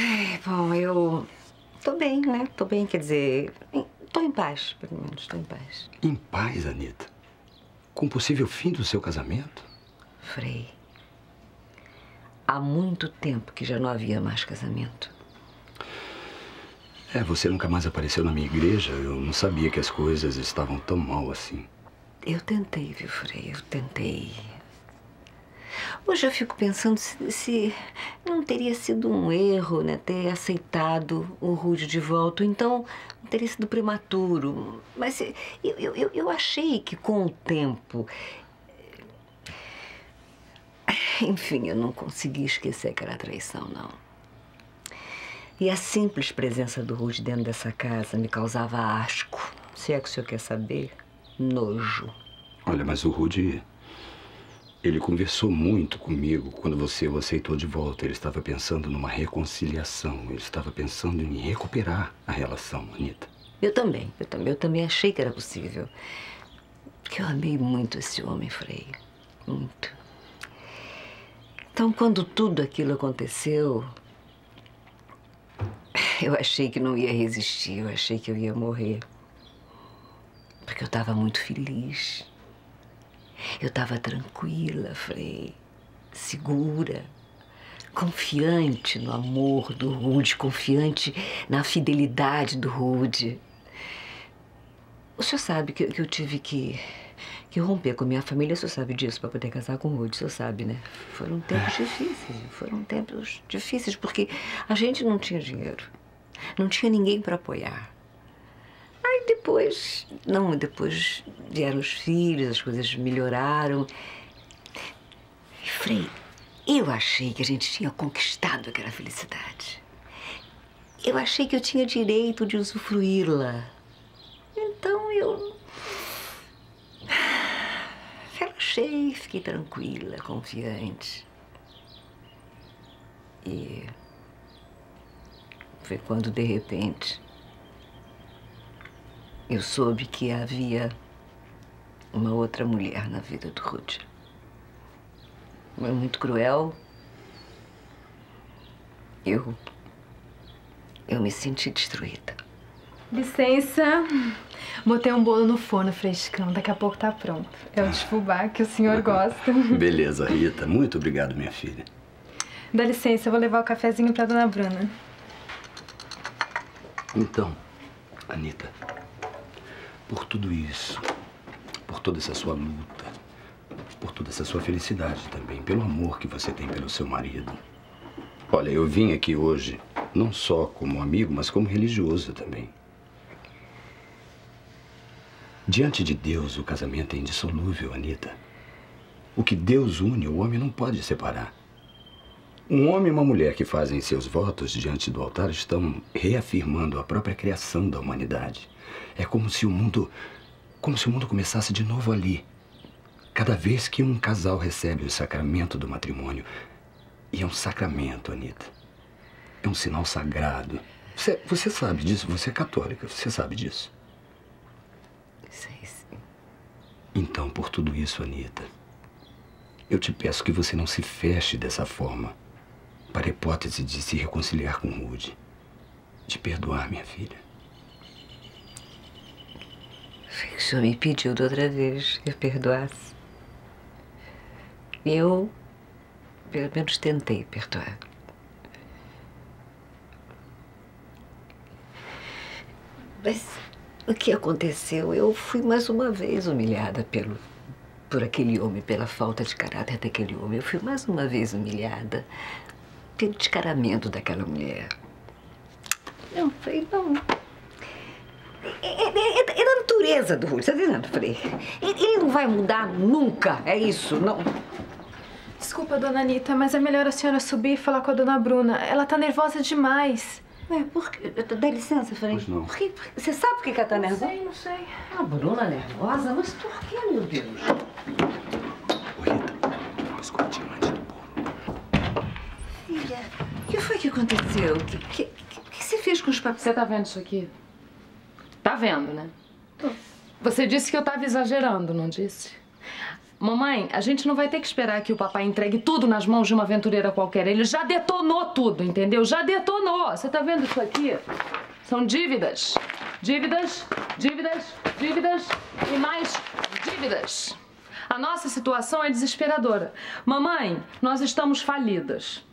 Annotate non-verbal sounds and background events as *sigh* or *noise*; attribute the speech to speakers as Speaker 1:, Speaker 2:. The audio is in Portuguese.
Speaker 1: Ai, bom, eu tô bem, né? Tô bem, quer dizer, tô em paz, pelo menos, tô em paz.
Speaker 2: Em paz, Anitta? Com o possível fim do seu casamento?
Speaker 1: Frei, há muito tempo que já não havia mais casamento.
Speaker 2: É, você nunca mais apareceu na minha igreja. Eu não sabia que as coisas estavam tão mal assim.
Speaker 1: Eu tentei, viu, Frei? Eu tentei. Hoje eu fico pensando se, se, não teria sido um erro, né, ter aceitado o Rude de volta. Então, não teria sido prematuro. Mas eu, eu, eu, eu achei que com o tempo. Enfim, eu não consegui esquecer aquela traição, não. E a simples presença do Rude dentro dessa casa me causava asco. Se é que o senhor quer saber, nojo.
Speaker 2: Olha, mas o Rude ele conversou muito comigo quando você o aceitou de volta. Ele estava pensando numa reconciliação. Ele estava pensando em recuperar a relação, Anitta.
Speaker 1: Eu também, eu também, eu também achei que era possível. Porque eu amei muito esse homem, Frei. Muito. Então, quando tudo aquilo aconteceu, eu achei que não ia resistir, eu achei que eu ia morrer. Porque eu estava muito feliz. Eu estava tranquila, Frei, segura, confiante no amor do Rude, confiante na fidelidade do Rude. O senhor sabe que, que eu tive que, que romper com minha família, o senhor sabe disso, para poder casar com o Rude, o senhor sabe, né? Foram tempos difíceis, foram tempos difíceis, porque a gente não tinha dinheiro, não tinha ninguém para apoiar. Depois, não, depois vieram os filhos, as coisas melhoraram. E Frei, eu achei que a gente tinha conquistado aquela felicidade. Eu achei que eu tinha direito de usufruí-la. Então eu. *sighs* Relaxei, fiquei tranquila, confiante. E. Foi quando, de repente, eu soube que havia uma outra mulher na vida do Ruth. Foi muito cruel. Eu. Eu me senti destruída.
Speaker 3: Licença. Botei um bolo no forno frescão. Daqui a pouco tá pronto. É o de fubá que o senhor gosta. *laughs*
Speaker 2: Beleza, Rita. Muito obrigado, minha filha.
Speaker 3: Dá licença, eu vou levar o cafezinho pra dona Bruna.
Speaker 2: Então, Anitta, por tudo isso, por toda essa sua luta, por toda essa sua felicidade também, pelo amor que você tem pelo seu marido. Olha, eu vim aqui hoje não só como amigo, mas como religioso também. Diante de Deus, o casamento é indissolúvel, Anita. O que Deus une, o homem não pode separar. Um homem e uma mulher que fazem seus votos diante do altar estão reafirmando a própria criação da humanidade. É como se o mundo. como se o mundo começasse de novo ali. Cada vez que um casal recebe o sacramento do matrimônio. E é um sacramento, Anitta. É um sinal sagrado. Você, você sabe disso, você é católica, você sabe disso.
Speaker 1: Sei sim.
Speaker 2: Então, por tudo isso, Anitta, eu te peço que você não se feche dessa forma para a hipótese de se reconciliar com Rude. De perdoar, minha filha.
Speaker 1: O senhor me pediu da outra vez que eu perdoasse. Eu, pelo menos, tentei perdoar. Mas o que aconteceu? Eu fui mais uma vez humilhada pelo, por aquele homem, pela falta de caráter daquele homem. Eu fui mais uma vez humilhada pelo descaramento daquela mulher. Não, Frei, não. É, é, é, é da natureza do Rui, tá entendendo, Frei? Ele, ele não vai mudar nunca, é isso, não.
Speaker 3: Desculpa, dona Anitta, mas é melhor a senhora subir e falar com a dona Bruna. Ela tá nervosa demais.
Speaker 1: Ué, por quê? Dá licença, Frei.
Speaker 2: Pois não.
Speaker 1: Por quê? Você sabe por que que ela tá nervosa?
Speaker 3: Sei, não sei.
Speaker 1: A Bruna nervosa? Mas por que, meu Deus?
Speaker 2: Ô, Rita, dá uma escotinha antes
Speaker 1: o que foi que aconteceu? O que, que, que, você fez com os papéis?
Speaker 4: Você tá vendo isso aqui? Tá vendo, né? Você disse que eu tava exagerando, não disse? Mamãe, a gente não vai ter que esperar que o papai entregue tudo nas mãos de uma aventureira qualquer. Ele já detonou tudo, entendeu? Já detonou. Você tá vendo isso aqui? São dívidas. Dívidas, dívidas, dívidas e mais dívidas. A nossa situação é desesperadora. Mamãe, nós estamos falidas.